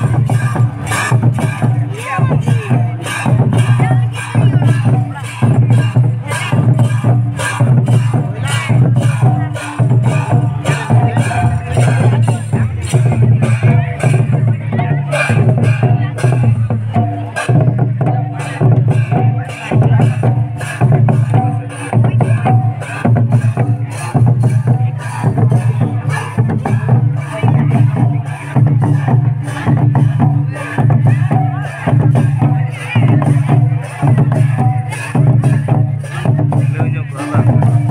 Yeah. Barcelona.